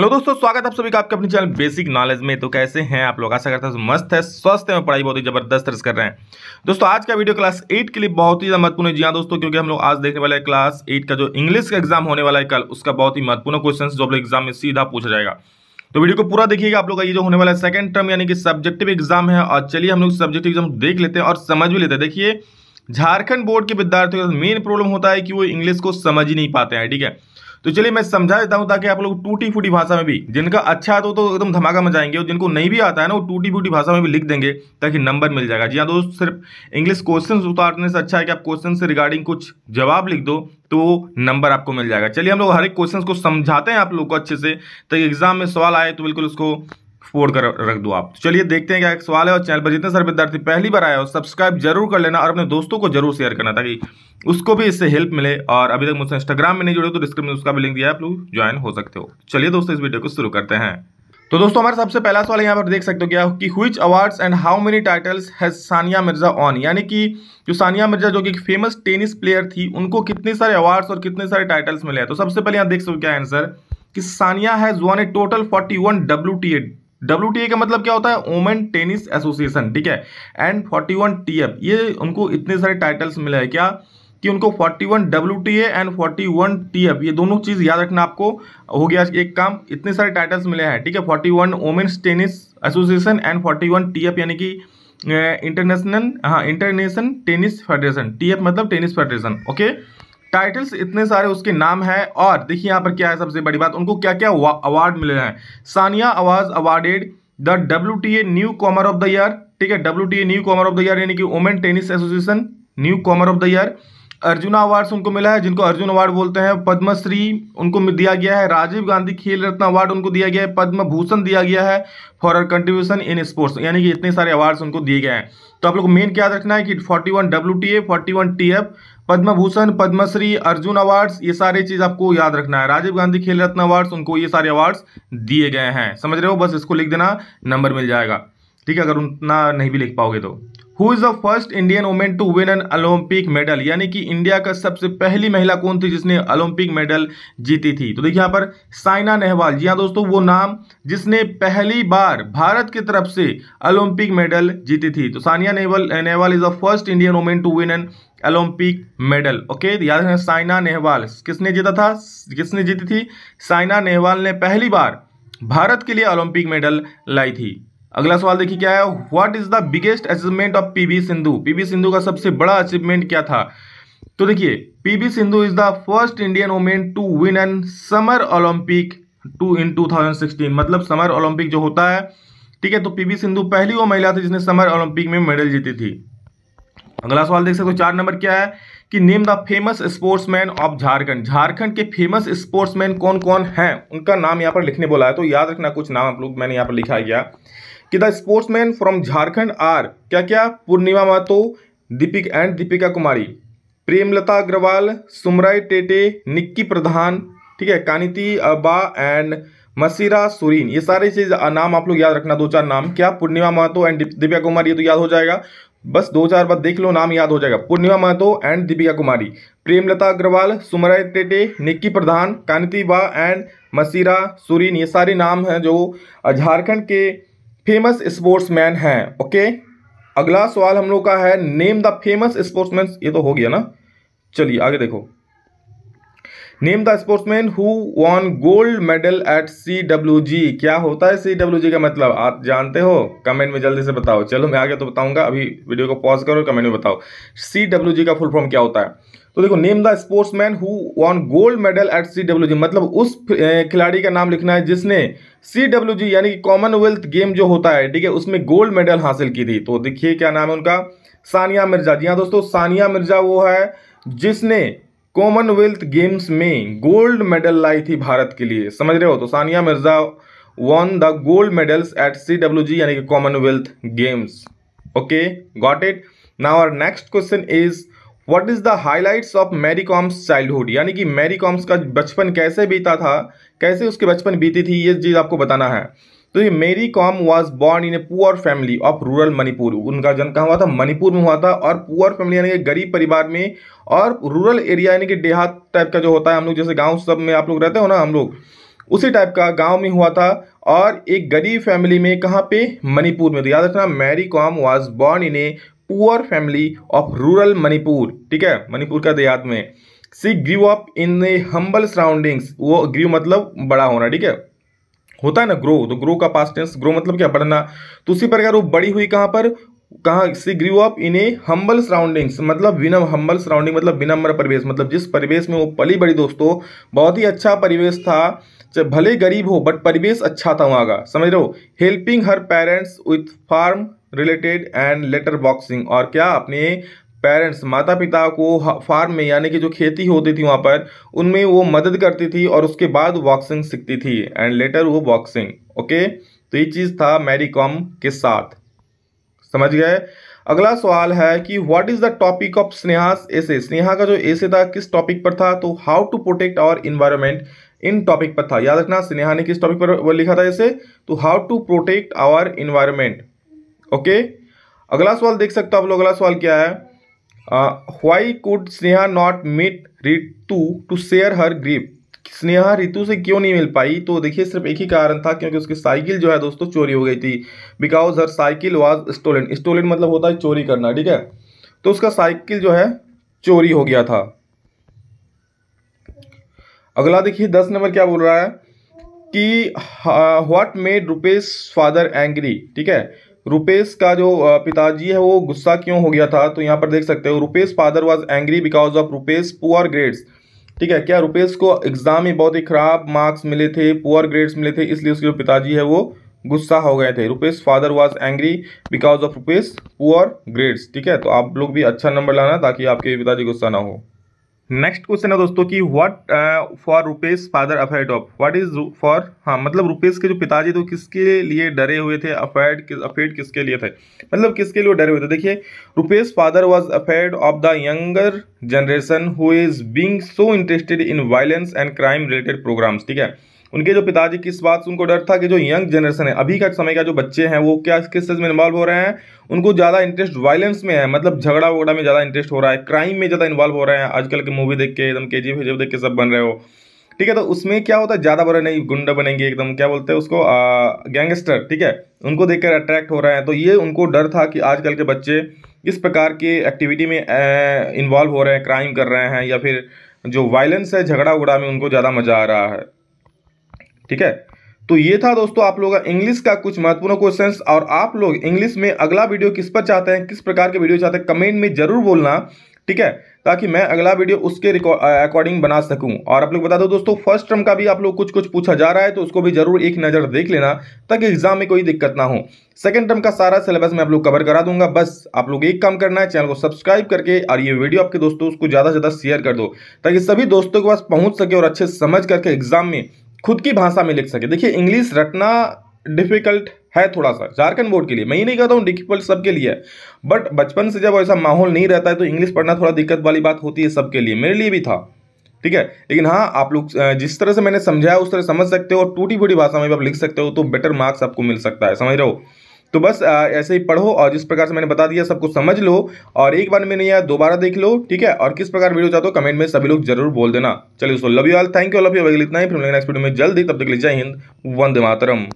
Hello दोस्तों, स्वागत आप सभी का आपके अपने चैनल बेसिक नॉलेज में। तो कैसे हैं आप लोग? आशा करते हैं मस्त है, स्वस्थ है पढ़ाई बहुत ही ज़बरदस्त तरह से कर रहे हैं। दोस्तों, आज का वीडियो क्लास एट के लिए बहुत ही ज़्यादा महत्वपूर्ण है। जी हाँ दोस्तों, क्योंकि हम लोग आज देखने वाले क्लास एट का जो इंग्लिश का एग्ज़ाम होने वाला है कल, उसका बहुत ही महत्वपूर्ण क्वेश्चन जो आप लोग एग्ज़ाम में सीधा पूछा जाएगा। तो वीडियो को पूरा देखिएगा आप लोग का ये जो होने वाला है सेकंड टर्म यानी कि सब्जेक्टिव एग्ज़ाम है। और चलिए हम लोग सब्जेक्टिव एग्ज़ाम देख लेते हैं और समझ भी लेते हैं। देखिए, झारखंड बोर्ड के विद्यार्थियों का मेन प्रॉब्लम होता है कि वो इंग्लिश को समझ ही नहीं पाते हैं, ठीक है? तो चलिए मैं समझा देता हूँ ताकि आप लोग टूटी फूटी भाषा में भी, जिनका अच्छा आता हो तो एकदम धमाका मचाएँगे और जिनको नहीं भी आता है ना, वो टूटी फूटी भाषा में भी लिख देंगे ताकि नंबर मिल जाएगा। जी हाँ दोस्त, सिर्फ़ इंग्लिश क्वेश्चन उतारने से अच्छा है कि आप क्वेश्चन से रिगार्डिंग कुछ जवाब लिख दो तो नंबर आपको मिल जाएगा। चलिए हम लोग हर एक क्वेश्चन को समझाते हैं आप लोग को अच्छे से। ताकि एग्ज़ाम में सवाल आए तो बिल्कुल उसको फोड़ कर रख दो आप। तो चलिए देखते हैं क्या एक सवाल है और चैनल पर जितने सारे विद्यार्थी पहली बार आए हो, सब्सक्राइब ज़रूर कर लेना और अपने दोस्तों को ज़रूर शेयर करना ताकि उसको भी इससे हेल्प मिले और अभी तक मुझसे इंस्टाग्राम में नहीं जुड़े तो डिस्क्रिप्शन उसका भी लिंक दिया आप लोग ज्वाइन हो सकते हो। चलिए दोस्तों, इस वीडियो को शुरू करते हैं। तो दोस्तों, हमारा सबसे पहला सवाल यहाँ पर देख सकते हो क्या कि which awards and how many titles has Sania Mirza won यानी कि जो सानिया मिर्ज़ा जो कि फ़ेमस टेनिस प्लेयर थी, उनको कितने सारे अवार्ड्स और कितने सारे टाइटल्स मिले हैं? तो सबसे पहले यहाँ देख सकते हो क्या आंसर कि Sania has won a total 41 W WTA का मतलब क्या होता है? वोमेन टेनिस एसोसिएशन ठीक है? एंड 41 टीएफ ये उनको इतने सारे टाइटल्स मिले हैं क्या? कि उनको 41 डब्ल्यू एंड 41 टीएफ ये दोनों चीज़ याद रखना आपको हो गया एक काम, इतने सारे टाइटल्स मिले हैं, ठीक है? 41 women's tennis association and 41 T F यानी कि इंटरनेशनल हाँ international tennis federation T F मतलब टेनिस फेडरेशन ओके टाइटल्स इतने सारे उसके नाम है और देखिए यहाँ पर क्या है सबसे बड़ी बात, उनको क्या क्या अवार्ड मिले हैं। Sania was awarded the W T A newcomer of the year ठीक है W T A newcomer of the year यानी कि women tennis association newcomer of the year Arjuna awards उनको मिला है, जिनको अर्जुन अवार्ड बोलते हैं, पद्मश्री उनको दिया गया है। राजीव गांधी खेल रत्न अवार्ड उनको दिया गया है पद्म भूषण दिया गया है फॉर कंट्रीब्यूशन इन स्पोर्ट्स यानी कि इतने सारे अवार्ड्स उनको दिए गए हैं। तो आप लोग मेन क्या रखना है कि 41 A forty one T F Padma Bhushan Padmashri, Arjun awards ये सारे चीज़ आपको याद रखना है। राजीव गांधी खेल रत्न अवार्ड्स उनको ये सारे अवार्ड्स दिए गए हैं। समझ रहे हो? बस इसको लिख देना, नंबर मिल जाएगा। ठीक है, अगर उतना नहीं भी लिख पाओगे तो। Who is the first Indian women to win an Olympic medal यानी कि इंडिया का सबसे पहली महिला कौन थी जिसने ओलंपिक मेडल जीती थी? तो देखिए यहाँ पर साइना नेहवाल जी। हाँ दोस्तों, वो नाम जिसने पहली बार भारत की तरफ़ से ओलंपिक मेडल जीती थी। तो Sania Nehwal Nehwal is the first Indian women to win an Olympic medal okay याद रखना, साइना नेहवाल किसने जीता था? किसने जीती थी? साइना नेहवाल ने पहली बार भारत के लिए ओलंपिक मेडल लाई थी। अगला सवाल देखिए, क्या है? What is the biggest achievement of PV Sindhu PV Sindhu का सबसे बड़ा अचीवमेंट क्या था? तो देखिए PV Sindhu is the first Indian women to win an summer Olympic too in 2016 मतलब समर ओलंपिक जो होता है, ठीक है तो पीवी सिंधु पहली वो महिला थी जिसने समर ओलंपिक में मेडल जीती थी। अगला सवाल देख सकते हो, चार नंबर क्या है? कि name the famous sportsman of Jharkhand Jharkhand के फ़ेमस स्पोर्ट्समैन कौन कौन हैं? उनका नाम यहाँ पर लिखने बोला है तो याद रखना कुछ नाम आप लोग, मैंने यहाँ पर लिखा गया। कि the sportsman from Jharkhand are क्या क्या? पूर्णिमा मातो, दीपिक एंड दीपिका कुमारी। प्रेमलता अग्रवाल, सुमराय टेटे, निक्की प्रधान, ठीक है, कानिति अबा एंड मसीरा सुरीन। ये सारे चीज़ नाम आप लोग याद रखना, दो चार नाम। क्या? पूर्णिमा महतो एंड दीपिका कुमारी, ये तो याद हो जाएगा। बस दो चार बार देख लो, नाम याद हो जाएगा। पूर्णिमा महतो एंड दीपिका कुमारी। प्रेमलता अग्रवाल, सुमराय टेटे, निक्की प्रधान, कानिति बा एंड मसीरा सुरीन। ये सारे नाम हैं जो झारखंड के फ़ेमस स्पोर्ट्समैन हैं ओके अगला सवाल हम लोग का है नेम द फ़ेमस स्पोर्ट्समैन ये तो हो गया ना? चलिए, आगे देखो। Name the sportsman who won gold medal at C W G क्या होता है सी डब्ल्यू जी का मतलब? आप जानते हो? कमेंट में जल्दी से बताओ। चलो, मैं आगे तो बताऊँगा। अभी वीडियो को पॉज करो कमेंट में बताओ। सी डब्ल्यू जी का फुल फॉर्म क्या होता है? तो देखो, name the sportsman who won gold medal at C W G मतलब उस खिलाड़ी का नाम लिखना है जिसने सी डब्ल्यू जी यानी कि कॉमनवेल्थ गेम जो होता है, ठीक है, उसमें गोल्ड मेडल हासिल की थी। तो देखिए क्या नाम है उनका? सानिया मिर्ज़ा। जी हाँ दोस्तों, सानिया मिर्ज़ा वो है जिसने कॉमनवेल्थ गेम्स में गोल्ड मेडल लाई थी भारत के लिए। समझ रहे हो? तो Sania Mirza won the gold medals at C W G यानी कि commonwealth games. Okay? Got it now our next question is what is the highlights of Mary Kom's childhood यानी कि मैरी कॉम्स का बचपन कैसे बीता था? कैसे उसके बचपन बीती थी? ये चीज़ आपको बताना है। तो ये Mary Kom was born in a poor family of rural Manipur उनका जन्म कहाँ हुआ था? मणिपुर में हुआ था। और पुअर फैमिली यानी कि गरीब परिवार में और रूरल एरिया यानी कि देहात टाइप का जो होता है, हम लोग जैसे गाँव सब में आप लोग रहते हो ना, हम लोग, उसी टाइप का गाँव में हुआ था। और एक गरीब फैमिली में कहाँ पे? मणिपुर में। तो याद रखना Mary Kom was born in a poor family of rural Manipur ठीक है? मणिपुर का देहात में। She grew up in a humble surroundings वो ग्रीव मतलब बड़ा होना, ठीक है? होता है ना ग्रो तो ग्रो का पास्ट टेंस ग्रो मतलब क्या? बढ़ना। तो उसी प्रकार वो बड़ी हुई कहाँ पर? कहाँ she grew up in a humble surroundings मतलब विनम हम्बल सराउंडिंग मतलब विनम्र परिवेश मतलब जिस परिवेश में वो पली बड़ी दोस्तों, बहुत ही अच्छा परिवेश था। चाहे भले गरीब हो बट परिवेश अच्छा था वहाँ का। समझ रहे हो? Helping her parents with farm related and later boxing और क्या? अपने पेरेंट्स माता पिता को फार्म में, यानी कि जो खेती होती थी वहाँ पर, उनमें वो मदद करती थी और उसके बाद बॉक्सिंग सीखती थी एंड लेटर वो बॉक्सिंग ओके तो ये चीज़ था मैरी कॉम के साथ। समझ गए? अगला सवाल है कि what is the topic of Sneha essay Sneha का जो एसे था, किस टॉपिक पर था? तो how to protect our environment in topic पर था। याद रखना स्नेहा ने किस टॉपिक पर वो लिखा था इसे तो how to protect our environment okay अगला सवाल देख सकते हो आप लोग, अगला सवाल क्या है? Why could Sneha not meet Ritu to share her grief Sneha Ritu से क्यों नहीं मिल पाई? तो देखिए, सिर्फ़ एक ही कारण था, क्योंकि उसकी साइकिल जो है दोस्तों, चोरी हो गई थी। Because her cycle was stolen stolen मतलब होता है चोरी करना, ठीक है? तो उसका साइकिल जो है, चोरी हो गया था। अगला देखिए, दस नंबर क्या बोल रहा है? कि what made Rupesh father angry ठीक है? रुपेश का जो पिताजी है, वो गुस्सा क्यों हो गया था? तो यहाँ पर देख सकते हो, Rupesh father was angry because of Rupesh poor grades ठीक है, क्या रुपेश को एग्ज़ाम में बहुत ही खराब मार्क्स मिले थे पुअर ग्रेड्स मिले थे, इसलिए उसके जो पिताजी है, वो गुस्सा हो गए थे। Rupesh father was angry because of Rupesh poor grades ठीक है तो आप लोग भी अच्छा नंबर लाना ताकि आपके पिताजी गुस्सा ना हो। नेक्स्ट क्वेश्चन है दोस्तों कि what for Rupesh father afraid of what is for हाँ मतलब रुपेश के जो पिताजी थे किसके लिए डरे हुए थे? अफेड किस अफेड किसके लिए थे? मतलब किसके लिए डरे हुए थे? देखिए Rupesh father was afraid of the younger generation who is being so interested in violence and crime related programs ठीक है? उनके जो पिताजी किस बात से उनको डर था कि जो यंग जनरेशन है, अभी का समय का जो बच्चे हैं, वो क्या, किस चीज़ में इन्वॉल्व हो रहे हैं, उनको ज़्यादा इंटरेस्ट वायलेंस में है मतलब झगड़ा वगड़ा में ज़्यादा इंटरेस्ट हो रहा है क्राइम में ज़्यादा इन्वॉल्व हो रहे हैं, आजकल के मूवी देख के, एकदम के जी देख के सब बन रहे हो। ठीक है तो उसमें क्या होता है, ज़्यादा बड़े नहीं, गुंडा बनेंगे एकदम, क्या बोलते हैं उसको गैंगस्टर ठीक है, उनको देखकर अट्रैक्ट हो रहे हैं तो ये उनको डर था कि आजकल के बच्चे इस प्रकार के एक्टिविटी में इन्वॉल्व हो रहे हैं क्राइम कर रहे हैं, या फिर जो वायलेंस है, झगड़ा उगड़ा में उनको ज़्यादा मज़ा आ रहा है। ठीक है? तो ये था दोस्तों आप लोगों का इंग्लिश का कुछ महत्वपूर्ण क्वेश्चंस और आप लोग इंग्लिश में अगला वीडियो किस पर चाहते हैं, किस प्रकार के वीडियो चाहते हैं कमेंट में ज़रूर बोलना, ठीक है? ताकि मैं अगला वीडियो उसके अकॉर्डिंग बना सकूँ। और आप लोग बता दो दोस्तों फ़र्स्ट टर्म का भी आप लोग कुछ कुछ पूछा जा रहा है तो उसको भी ज़रूर एक नज़र देख लेना, ताकि एग्ज़ाम में कोई दिक्कत ना हो। सेकंड टर्म का सारा सिलेबस मैं आप लोग कवर करा दूँगा, बस आप लोग एक काम करना है चैनल को सब्सक्राइब करके और ये वीडियो आपके दोस्तों उसको ज़्यादा से ज़्यादा शेयर कर दो, ताकि सभी दोस्तों के पास पहुँच सके और अच्छे समझ करके एग्ज़ाम में खुद की भाषा में लिख सके। देखिए इंग्लिश रटना डिफ़िकल्ट है थोड़ा सा झारखंड बोर्ड के लिए। मैं ये नहीं कहता हूँ डिफ़िकल्ट सबके लिए है बट बचपन से जब ऐसा माहौल नहीं रहता है तो इंग्लिश पढ़ना थोड़ा दिक्कत वाली बात होती है सबके लिए, मेरे लिए भी था। ठीक है? लेकिन हाँ आप लोग जिस तरह से मैंने समझाया, उस तरह समझ सकते हो, और टूटी फूटी भाषा में भी आप लिख सकते हो तो बेटर मार्क्स आपको मिल सकता है, समझ रहे हो? तो बस ऐसे ही पढ़ो और जिस प्रकार से मैंने बता दिया सबको समझ लो और एक बार मैंने यह दोबारा देख लो, ठीक है? और किस प्रकार वीडियो चाहते हो, कमेंट में सभी लोग ज़रूर बोल देना। चलिए so love you all thank you love you अगले इतना ही। फिर नेक्स्ट वीडियो में जल्दी, तब तक ले जय हिंद, वंदे मातरम।